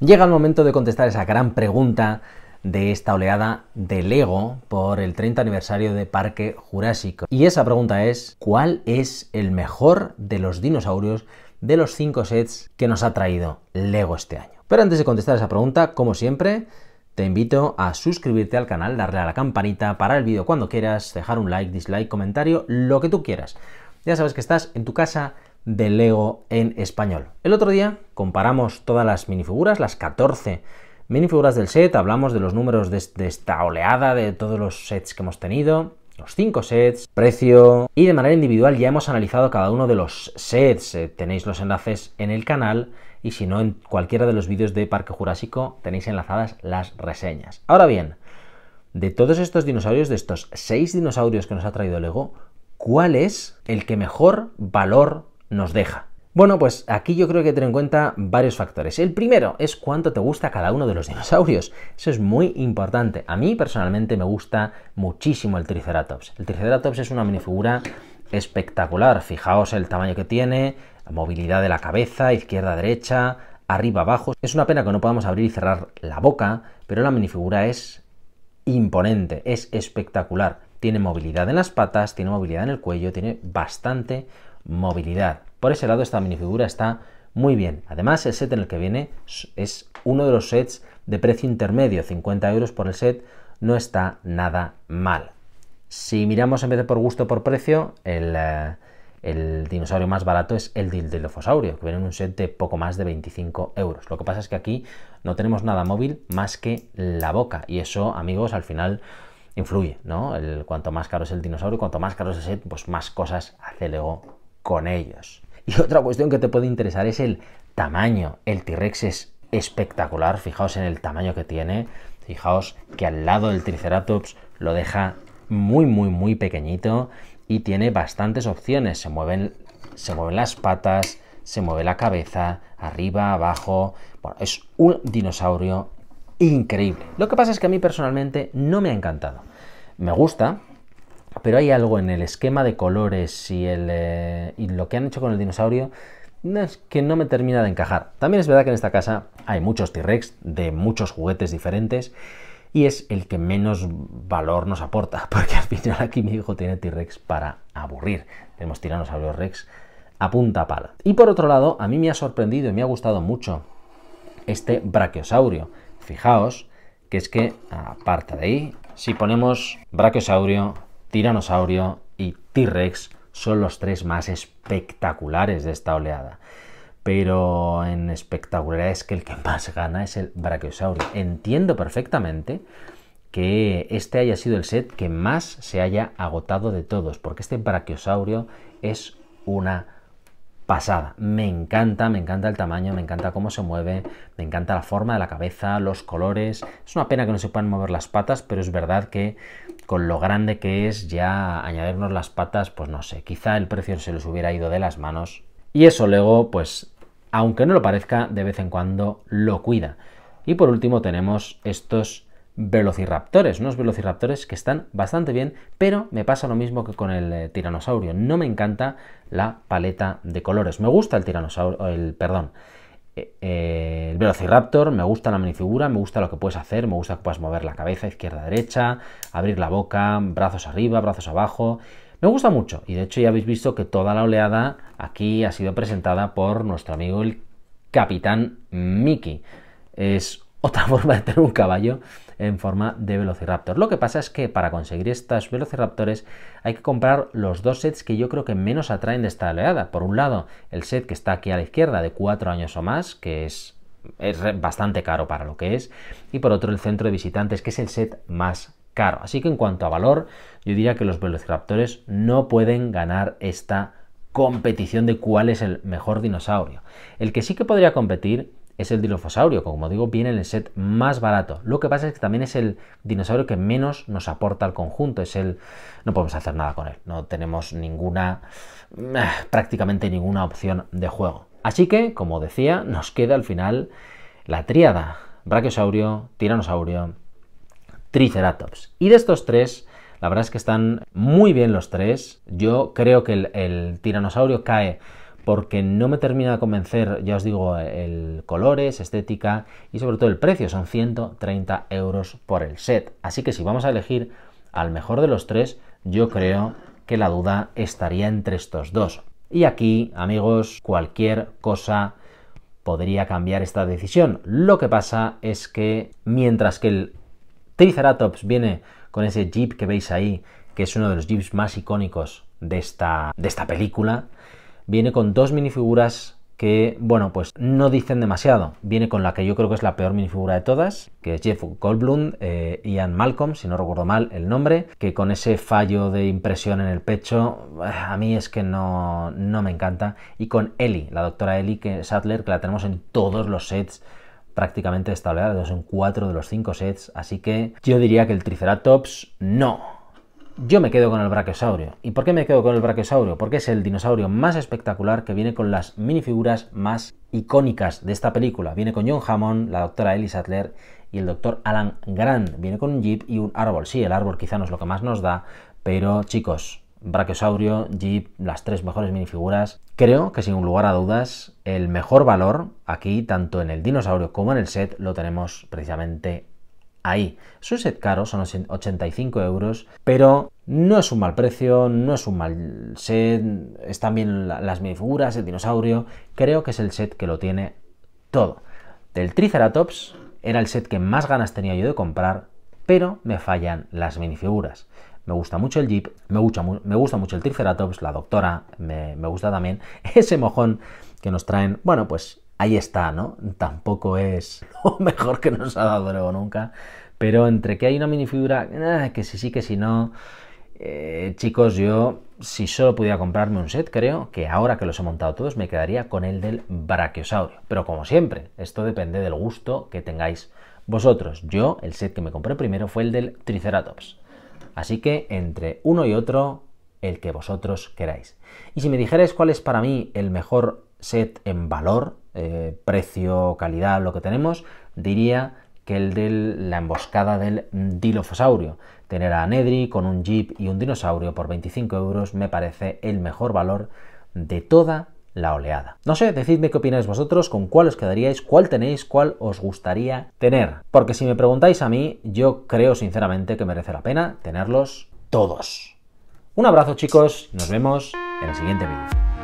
Llega el momento de contestar esa gran pregunta de esta oleada de Lego por el 30 aniversario de Parque Jurásico. Y esa pregunta es, ¿cuál es el mejor de los dinosaurios de los 5 sets que nos ha traído Lego este año? Pero antes de contestar esa pregunta, como siempre, te invito a suscribirte al canal, darle a la campanita, para el vídeo cuando quieras, dejar un like, dislike, comentario, lo que tú quieras. Ya sabes que estás en tu casa de Lego en español. El otro día comparamos todas las minifiguras, las 14 minifiguras del set, hablamos de los números de, esta oleada, de todos los sets que hemos tenido, los 5 sets, precio y de manera individual ya hemos analizado cada uno de los sets. Eh, tenéis los enlaces en el canal y si no en cualquiera de los vídeos de Parque Jurásico tenéis enlazadas las reseñas. Ahora bien, de todos estos dinosaurios, de estos 6 dinosaurios que nos ha traído Lego, ¿cuál es el que mejor valor nos deja. Bueno, pues aquí yo creo que tener en cuenta varios factores. El primero es cuánto te gusta cada uno de los dinosaurios. Eso es muy importante. A mí personalmente me gusta muchísimo el Triceratops. El Triceratops es una minifigura espectacular. Fijaos el tamaño que tiene, movilidad de la cabeza, izquierda, derecha, arriba, abajo. Es una pena que no podamos abrir y cerrar la boca, pero la minifigura es imponente, es espectacular. Tiene movilidad en las patas, tiene movilidad en el cuello, tiene bastante movilidad. Por ese lado esta minifigura está muy bien. Además el set en el que viene es uno de los sets de precio intermedio, 50 euros por el set, no está nada mal. Si miramos en vez de por gusto por precio, el, eh, dinosaurio más barato es el Dilophosaurus, que viene en un set de poco más de 25 euros. Lo que pasa es que aquí no tenemos nada móvil más que la boca y eso, amigos, al final influye, ¿no? El, cuanto más caro es el dinosaurio, cuanto más caro es el set, pues más cosas hace Lego con ellos. Y otra cuestión que te puede interesar es el tamaño. El T-Rex es espectacular, fijaos en el tamaño que tiene, fijaos que al lado del Triceratops lo deja muy muy muy pequeñito y tiene bastantes opciones, se mueven, se mueven las patas, se mueve la cabeza, arriba, abajo, bueno, es un dinosaurio increíble. Lo que pasa es que a mí personalmente no me ha encantado. Me gusta, pero hay algo en el esquema de colores y, eh, lo que han hecho con el dinosaurio que no me termina de encajar. También es verdad que en esta casa hay muchos T-Rex de muchos juguetes diferentes y es el que menos valor nos aporta, porque al final aquí mi hijo tiene T-Rex para aburrir. Tenemos Tiranosaurio Rex a punta pala. Y por otro lado, a mí me ha sorprendido y me ha gustado mucho este Brachiosaurio. Fijaos que es que, aparte de ahí, si ponemos Brachiosaurio Tiranosaurio y T-Rex son los tres más espectaculares de esta oleada. Pero en espectacularidad es que el que más gana es el Brachiosaurio. Entiendo perfectamente que este haya sido el set que más se haya agotado de todos, porque este Brachiosaurio es una pasada. Me encanta, me encanta el tamaño, me encanta cómo se mueve, me encanta la forma de la cabeza, los colores. Es una pena que no se puedan mover las patas, pero es verdad que con lo grande que es ya añadirnos las patas, pues no sé, quizá el precio se les hubiera ido de las manos. Y eso luego, pues, aunque no lo parezca, de vez en cuando lo cuida. Y por último tenemos estos velociraptores, unos velociraptores que están bastante bien, pero me pasa lo mismo que con el eh, tiranosaurio. No me encanta la paleta de colores. Me gusta el tiranosaurio, el perdón, eh, eh, el velociraptor, me gusta la minifigura, me gusta lo que puedes hacer, me gusta que puedas mover la cabeza izquierda derecha, abrir la boca, brazos arriba, brazos abajo. Me gusta mucho y de hecho ya habéis visto que toda la oleada aquí ha sido presentada por nuestro amigo el Capitán Mickey. Es otra forma de tener un caballo en forma de Velociraptor. Lo que pasa es que para conseguir estos Velociraptores hay que comprar los dos sets que yo creo que menos atraen de esta oleada. Por un lado, el set que está aquí a la izquierda de 4 años o más, que es, es bastante caro para lo que es, y por otro el centro de visitantes, que es el set más caro. Así que en cuanto a valor, yo diría que los Velociraptores no pueden ganar esta competición de cuál es el mejor dinosaurio. El que sí que podría competir es el Dilophosaurus, como digo, viene en el set más barato. Lo que pasa es que también es el dinosaurio que menos nos aporta al conjunto. Es el. No podemos hacer nada con él. No tenemos ninguna. Eh, prácticamente ninguna opción de juego. Así que, como decía, nos queda al final la tríada: Brachiosaurio, Tiranosaurio, Triceratops. Y de estos tres, la verdad es que están muy bien los tres. Yo creo que el tiranosaurio cae porque no me termina de convencer, ya os digo, el colores, estética y sobre todo el precio, son 130 euros por el set. Así que si vamos a elegir al mejor de los tres, yo creo que la duda estaría entre estos dos. Y aquí, amigos, cualquier cosa podría cambiar esta decisión. Lo que pasa es que mientras que el Triceratops viene con ese jeep que veis ahí, que es uno de los jeeps más icónicos de esta, de esta película, viene con dos minifiguras que, bueno, pues no dicen demasiado. Viene con la que yo creo que es la peor minifigura de todas, que es Jeff Goldblum, eh, Ian Malcolm, si no recuerdo mal el nombre, que con ese fallo de impresión en el pecho, eh, a mí es que no, no me encanta. Y con Ellie, la doctora Ellie que, Sattler, que la tenemos en todos los sets prácticamente de esta oleada, en cuatro de los cinco sets, así que yo diría que el Triceratops no, yo me quedo con el brachiosaurio. ¿Y por qué me quedo con el brachiosaurio? Porque es el dinosaurio más espectacular que viene con las minifiguras más icónicas de esta película. Viene con John Hammond, la doctora Ellie Sattler y el doctor Alan Grant. Viene con un jeep y un árbol. Sí, el árbol quizá no es lo que más nos da, pero chicos, Brachiosaurio, Jeep, las tres mejores minifiguras. Creo que sin lugar a dudas el mejor valor aquí, tanto en el dinosaurio como en el set, lo tenemos precisamente ahí. Es un set caro, son 85 euros, pero no es un mal precio, no es un mal set, están bien las minifiguras, el dinosaurio, creo que es el set que lo tiene todo. Del Triceratops era el set que más ganas tenía yo de comprar, pero me fallan las minifiguras. Me gusta mucho el Jeep, me gusta, mucho el Triceratops, la doctora, me gusta también ese mojón que nos traen, bueno, pues ahí está, ¿no? Tampoco es lo mejor que nos ha dado luego nunca. Pero entre que hay una minifigura, eh, que sí, sí, que si no. Eh, chicos, yo si solo pudiera comprarme un set, creo que ahora que los he montado todos me quedaría con el del Brachiosaurio. Pero como siempre, esto depende del gusto que tengáis vosotros. Yo, el set que me compré primero fue el del Triceratops. Así que entre uno y otro, el que vosotros queráis. Y si me dijerais cuál es para mí el mejor set en valor, eh, precio, calidad, lo que tenemos, diría que el de la emboscada del Dilophosaurio. Tener a Nedry con un jeep y un dinosaurio por 25 euros me parece el mejor valor de toda la oleada. No sé, decidme qué opináis vosotros, con cuál os quedaríais, cuál tenéis, cuál os gustaría tener. Porque si me preguntáis a mí, yo creo sinceramente que merece la pena tenerlos todos. Un abrazo chicos, nos vemos en el siguiente vídeo.